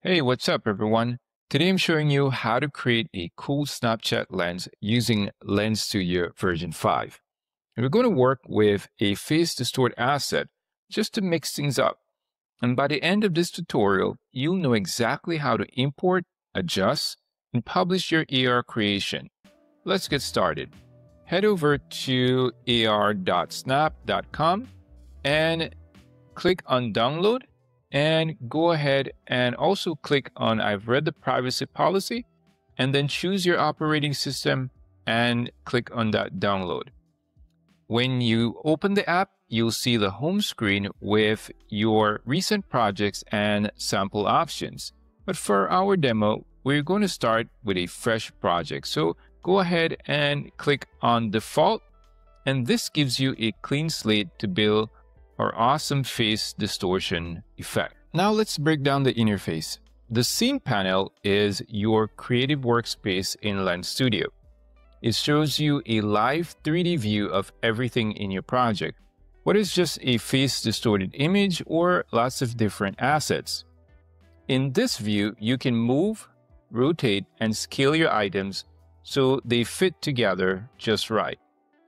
Hey, what's up everyone? Today I'm showing you how to create a cool Snapchat lens using Lens Studio version 5. And we're going to work with a face distort asset just to mix things up. And by the end of this tutorial, you'll know exactly how to import, adjust, and publish your AR creation. Let's get started. Head over to ar.snap.com and click on download and go ahead and also click on I've read the privacy policy and then choose your operating system and click on that download. When you open the app, you'll see the home screen with your recent projects and sample options. But for our demo, we're going to start with a fresh project. So go ahead and click on default and this gives you a clean slate to build our awesome face distortion effect. Now let's break down the interface. The scene panel is your creative workspace in Lens Studio. It shows you a live 3D view of everything in your project. What is just a face distorted image or lots of different assets? In this view, you can move, rotate, and scale your items so they fit together just right.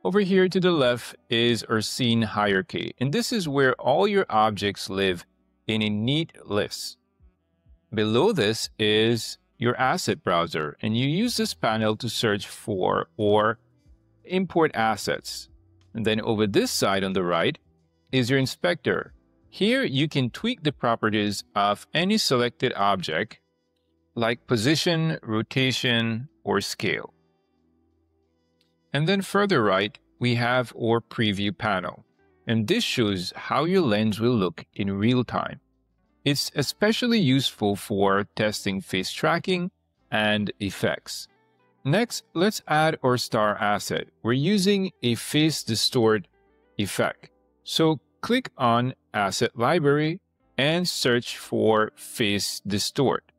Over here to the left is our scene hierarchy, and this is where all your objects live in a neat list. Below this is your asset browser, and you use this panel to search for or import assets. And then over this side on the right is your inspector. Here you can tweak the properties of any selected object like position, rotation, or scale. And then further right, we have our preview panel. And this shows how your lens will look in real time. It's especially useful for testing face tracking and effects. Next, let's add our star asset. We're using a face distort effect. So click on Asset Library and search for Face Distort.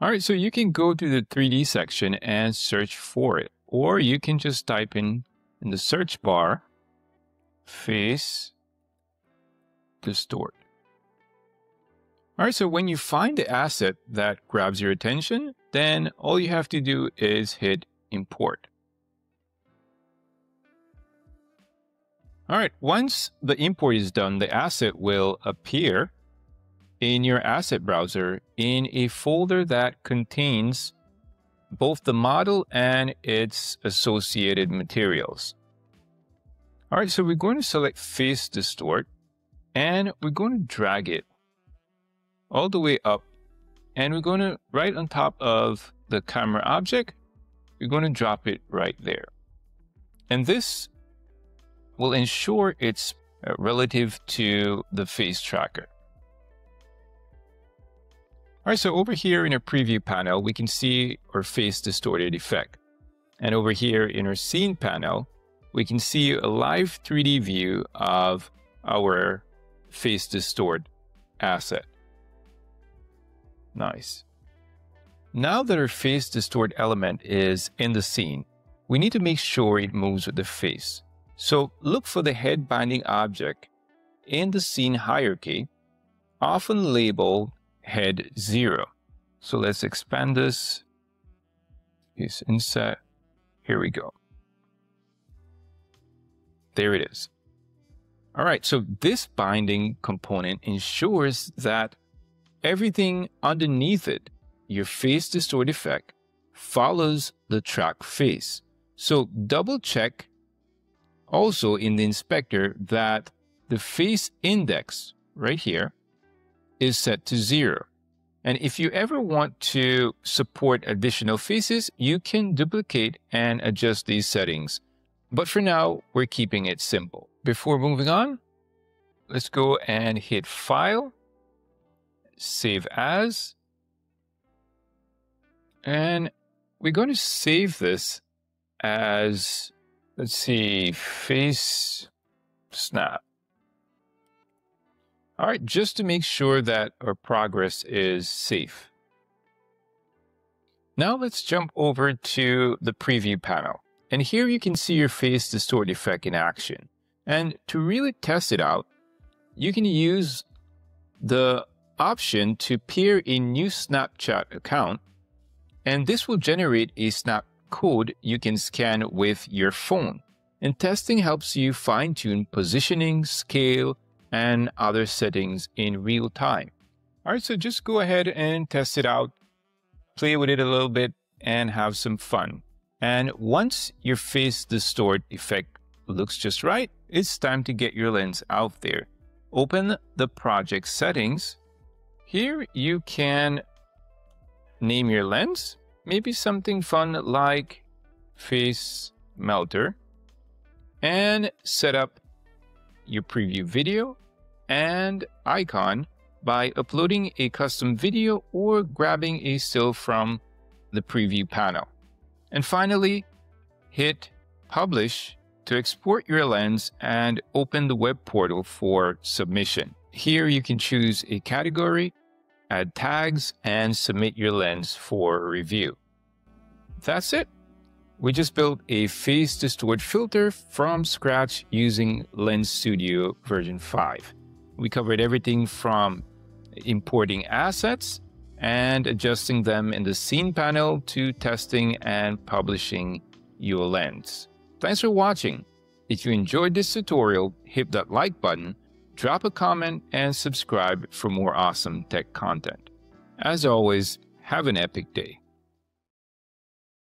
All right, so you can go to the 3D section and search for it or you can just type in in the search bar face distort. All right, so when you find the asset that grabs your attention, then all you have to do is hit import. All right, once the import is done, the asset will appear in your asset browser in a folder that contains both the model and its associated materials. All right, so we're going to select face distort and we're going to drag it all the way up and we're going to right on top of the camera object, we're going to drop it right there. And this will ensure it's uh, relative to the face tracker. All right, so over here in our preview panel, we can see our face distorted effect. And over here in our scene panel, we can see a live 3D view of our face distort asset. Nice. Now that our face distort element is in the scene, we need to make sure it moves with the face. So look for the head binding object in the scene hierarchy, often labeled head 0. So let's expand this. Is inside. Here we go. There it is. All right, so this binding component ensures that everything underneath it, your face distort effect, follows the track face. So double check also in the inspector that the face index right here is set to zero. And if you ever want to support additional faces, you can duplicate and adjust these settings. But for now, we're keeping it simple. Before moving on, let's go and hit File, Save As, and we're going to save this as, let's see, Face Snap. All right, just to make sure that our progress is safe. Now let's jump over to the preview panel. And here you can see your face distort effect in action. And to really test it out, you can use the option to peer a new Snapchat account, and this will generate a snap code you can scan with your phone. And testing helps you fine tune positioning, scale, and other settings in real time. All right, so just go ahead and test it out, play with it a little bit, and have some fun. And once your face distort effect looks just right, it's time to get your lens out there. Open the project settings. Here you can name your lens, maybe something fun like face melter, and set up your preview video and icon by uploading a custom video or grabbing a still from the preview panel. And finally, hit publish to export your lens and open the web portal for submission. Here you can choose a category, add tags, and submit your lens for review. That's it. We just built a face distort filter from scratch using Lens Studio version 5. We covered everything from importing assets and adjusting them in the scene panel to testing and publishing your lens. Thanks for watching. If you enjoyed this tutorial, hit that like button, drop a comment, and subscribe for more awesome tech content. As always, have an epic day.